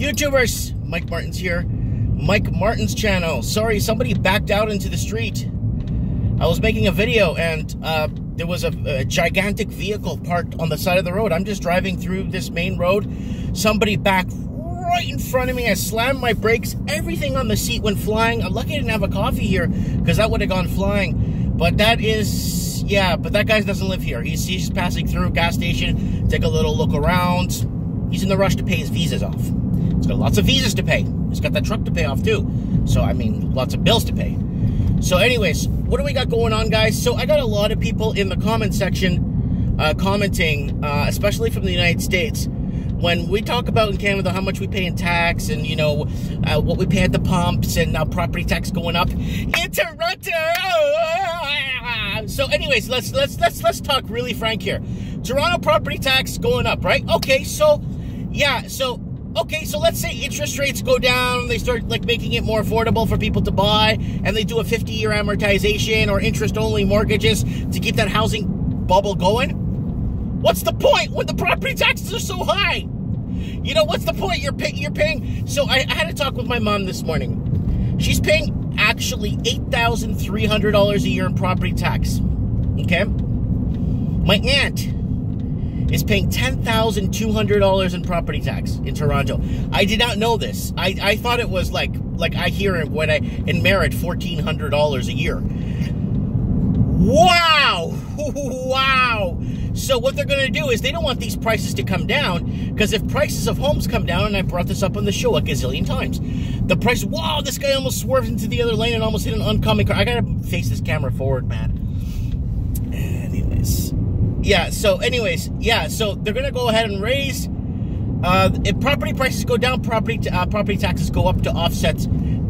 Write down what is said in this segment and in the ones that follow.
YouTubers, Mike Martins here. Mike Martins channel. Sorry, somebody backed out into the street. I was making a video and uh, there was a, a, gigantic vehicle parked on the side of the road. I'm just driving through this main road. Somebody backed right in front of me. I slammed my brakes. Everything on the seat went flying. I'm lucky I didn't have a coffee here because that would have gone flying. But that is, yeah, but that guy doesn't live here. He's, he's passing through gas station, take a little look around. He's in the rush to pay his visas off. Got lots of visas to pay. He's got that truck to pay off too. So, I mean, lots of bills to pay. So, anyways, what do we got going on, guys? So, I got a lot of people in the comment section uh, commenting, uh, especially from the United States, when we talk about in Canada how much we pay in tax and you know uh, what we pay at the pumps and now property tax going up in Toronto. So, anyways, let's let's let's let's talk really frank here. Toronto property tax going up, right? Okay, so yeah, so okay, so let's say interest rates go down, they start like making it more affordable for people to buy, and they do a 50 year amortization or interest only mortgages to keep that housing bubble going. What's the point when the property taxes are so high? You know, what's the point? You're, pay, you're paying. So I, I had to talk with my mom this morning. She's paying actually $8,300 a year in property tax. Okay? My aunt is paying $10,200 in property tax in Toronto. I did not know this. I, I thought it was like like I hear it when I in Merritt $1,400 a year. Wow! wow! So what they're going to do is they don't want these prices to come down because if prices of homes come down, and I brought this up on the show a gazillion times, the price. Wow! This guy almost swerved into the other lane and almost hit an oncoming car. I gotta face this camera forward, man. Yeah. So, anyways, yeah. So they're going to go ahead and raise. Uh, if property prices go down, property uh, property taxes go up to offset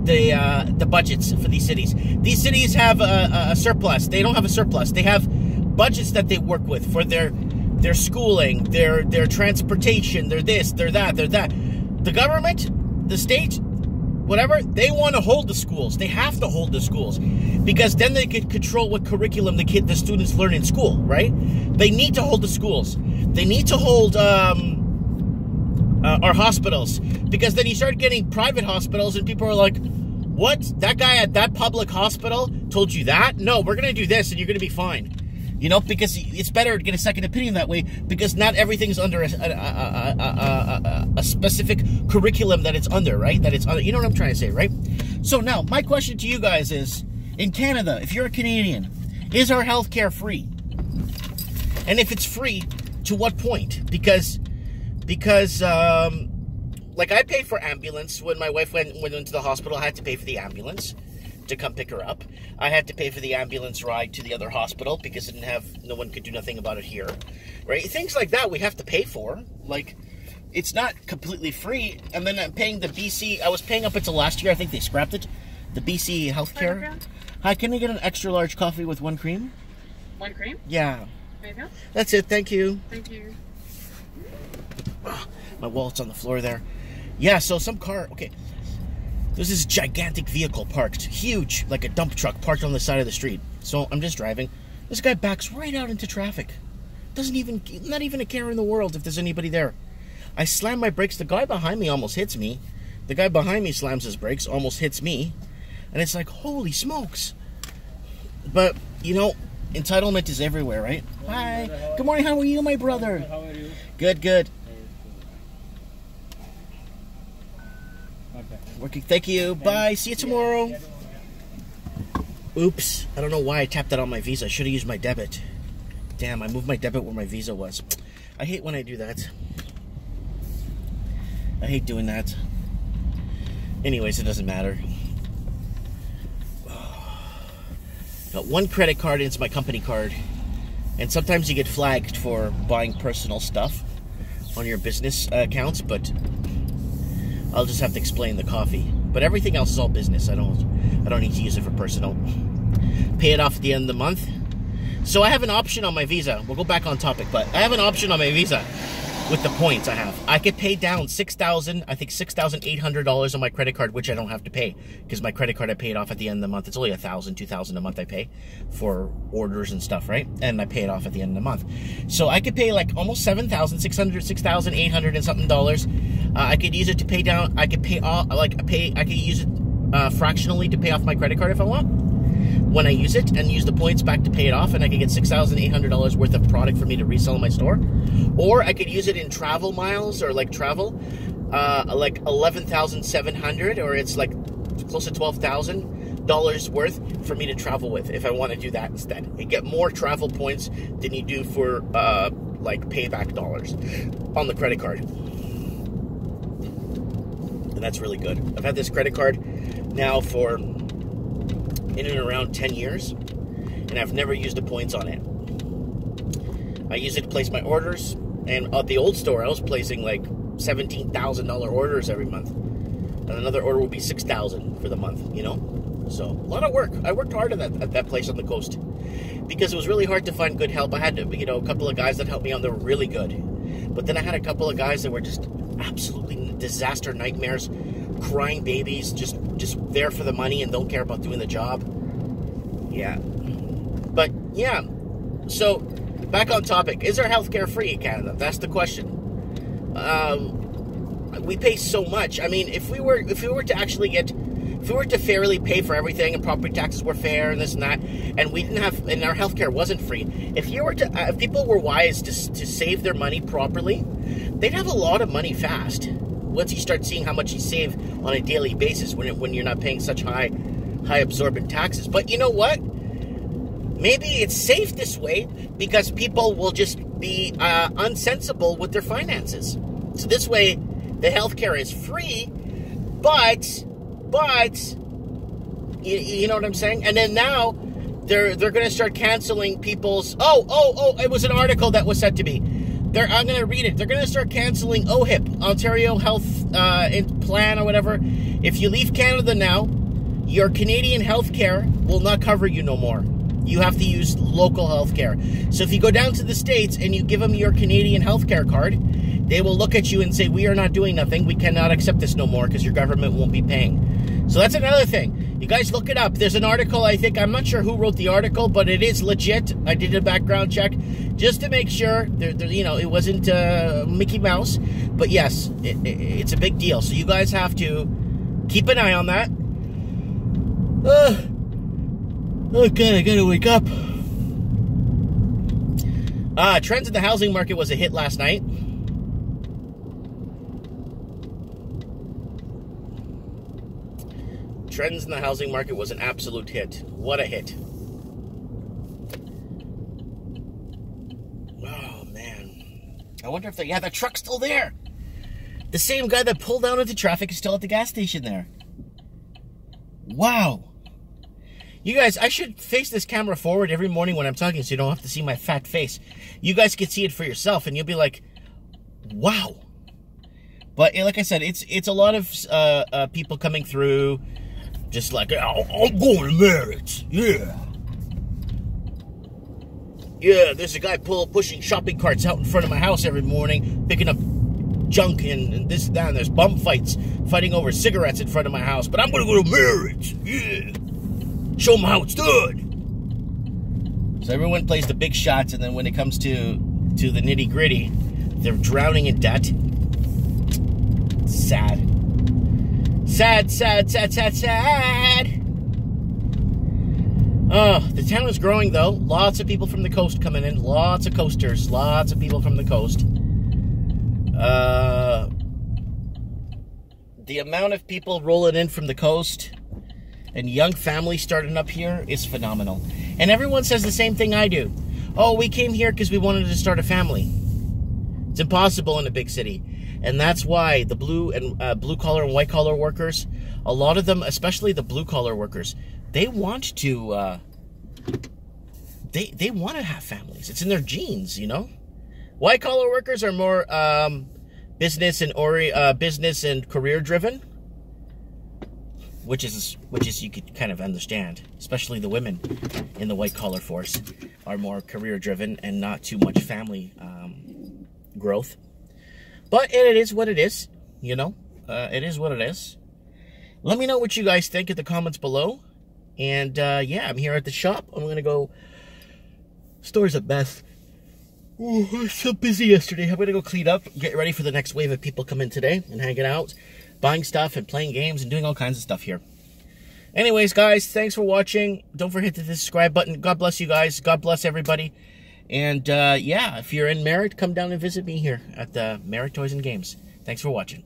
the uh, the budgets for these cities. These cities have a, a, surplus. They don't have a surplus. They have budgets that they work with for their their schooling, their their transportation, their this, their that, their that. The government, the state, whatever, they want to hold the schools. They have to hold the schools because then they can control what curriculum the kid, the students learn in school. Right? They need to hold the schools. They need to hold. Um, uh, our hospitals because then you start getting private hospitals and people are like what that guy at that public hospital told you that no we're gonna do this and you're gonna be fine you know because it's better to get a second opinion that way because not everything's under a, a, a, a specific curriculum that it's under right? That it's under you know what i'm trying to say right? So now my question to you guys is in canada if you're a canadian is our health care free? And if it's free to what point? Because because um, like I paid for ambulance when my wife went went into the hospital. I had to pay for the ambulance to come pick her up. I had to pay for the ambulance ride to the other hospital because I didn't have no one could do nothing about it here, right? Things like that we have to pay for. Like it's not completely free. And then I'm paying the BC. I was paying up until last year. I think they scrapped it. The BC healthcare. Hi, can I get an extra large coffee with one cream? One cream? Yeah. That's it. Thank you. Thank you. My wallet's on the floor there. Yeah, so some car, okay. There's this gigantic vehicle parked, huge, like a dump truck parked on the side of the street. So I'm just driving. This guy backs right out into traffic. Doesn't even, not even a care in the world if there's anybody there. I slam my brakes. The guy behind me almost hits me. The guy behind me slams his brakes, almost hits me. And it's like, holy smokes. But, you know, entitlement is everywhere, right? Hi. Good morning. How are you, my brother? How are you? Good, good. Okay. Thank you. Bye. See you tomorrow. Oops. I don't know why I tapped that on my Visa. I should have used my debit. Damn, I moved my debit where my Visa was. I hate when I do that. I hate doing that. Anyways, it doesn't matter. Got one credit card, and it's my company card. And sometimes you get flagged for buying personal stuff on your business accounts, but I'll just have to explain the coffee. But everything else is all business. I don't I don't need to use it for personal. Pay it off at the end of the month. So I have an option on my Visa. We'll go back on topic, but I have an option on my Visa with the points I have. I could pay down six thousand, I think six thousand eight hundred dollars on my credit card, which I don't have to pay because my credit card I pay it off at the end of the month. It's only a thousand, two thousand a month I pay for orders and stuff, right? And I pay it off at the end of the month. So I could pay like almost seven thousand, six hundred, six thousand eight hundred and something dollars Uh, I could use it to pay down. I could pay off like pay. I could use it uh, fractionally to pay off my credit card if I want. When I use it and use the points back to pay it off, and I could get six thousand eight hundred dollars worth of product for me to resell in my store, or I could use it in travel miles or like travel, uh, like eleven thousand seven hundred, or it's like close to twelve thousand dollars worth for me to travel with if I want to do that instead and get more travel points than you do for uh, like payback dollars on the credit card. And that's really good. I've had this credit card now for in and around 10 years, and I've never used the points on it. I use it to place my orders, and at the old store, I was placing like $17,000 orders every month. And another order would be 6000 for the month, you know? So a lot of work. I worked hard at that, at that place on the coast because it was really hard to find good help. I had, to, you know, a couple of guys that helped me out. They're really good. But then I had a couple of guys that were just absolutely disaster nightmares, crying babies, just just there for the money and don't care about doing the job. Yeah. But yeah. So back on topic. Is our healthcare free in Canada? That's the question. Um, we pay so much. I mean, if we were if we were to actually get if we were to fairly pay for everything and property taxes were fair and this and that, and we didn't have, and our healthcare wasn't free, if you were to, uh, if people were wise to, to save their money properly, they'd have a lot of money fast. Once you start seeing how much you save on a daily basis when, when you're not paying such high, high absorbent taxes. But you know what? Maybe it's safe this way because people will just be uh, unsensible with their finances. So this way, the healthcare is free, but but you, you know what I'm saying? And then now they're they're going to start canceling people's. Oh oh oh! It was an article that was sent to me. They're, I'm going to read it. They're going to start canceling OHIP, Ontario Health uh, Plan, or whatever. If you leave Canada now, your Canadian health care will not cover you no more. You have to use local health care. So if you go down to the States and you give them your Canadian health care card, they will look at you and say, We are not doing nothing. We cannot accept this no more because your government won't be paying. So that's another thing. You guys look it up. There's an article, I think, I'm not sure who wrote the article, but it is legit. I did a background check just to make sure, there, you know, it wasn't uh, Mickey Mouse. But yes, it, it, it's a big deal. So you guys have to keep an eye on that. Uh, okay, I gotta wake up. Uh, trends in the housing market was a hit last night. Trends in the housing market was an absolute hit. What a hit. Oh, man. I wonder if they. Yeah, the truck's still there. The same guy that pulled out into traffic is still at the gas station there. Wow. You guys, I should face this camera forward every morning when I'm talking so you don't have to see my fat face. You guys can see it for yourself and you'll be like, wow. But like I said, it's it's a lot of uh, uh, people coming through just like, uh, I'm going to Merritt's. Yeah. Yeah, there's a guy pull, pushing shopping carts out in front of my house every morning, picking up junk and, and this and that. And there's bum fights fighting over cigarettes in front of my house. But I'm going to go to marriage. Yeah. Show them how it's done. So everyone plays the big shots, and then when it comes to to the nitty gritty, they're drowning in debt. Sad. Sad, sad, sad, sad, sad. Oh, the town is growing though. Lots of people from the coast coming in. Lots of coasters. Lots of people from the coast. Uh, the amount of people rolling in from the coast and young families starting up here is phenomenal. And everyone says the same thing I do. Oh, we came here because we wanted to start a family. It's impossible in a big city and that's why the blue and uh, blue collar and white collar workers, a lot of them, especially the blue collar workers, they want to. Uh, they they want to have families. It's in their genes, you know. White collar workers are more um, business and or uh, business and career driven, which is which is you could kind of understand. Especially the women in the white collar force are more career driven and not too much family growth. But it is what it is, you know. Uh, it is what it is. Let me know what you guys think in the comments below. And uh, yeah, I'm here at the shop. I'm gonna go. Store's at best. Oh, I was so busy yesterday. I'm gonna go clean up, get ready for the next wave of people coming today and hanging out, buying stuff and playing games and doing all kinds of stuff here. Anyways, guys, thanks for watching. Don't forget to the subscribe button. God bless you guys. God bless everybody. And uh, yeah, if you're in Merritt, come down and visit me here at the Merritt Toys and Games. Thanks for watching.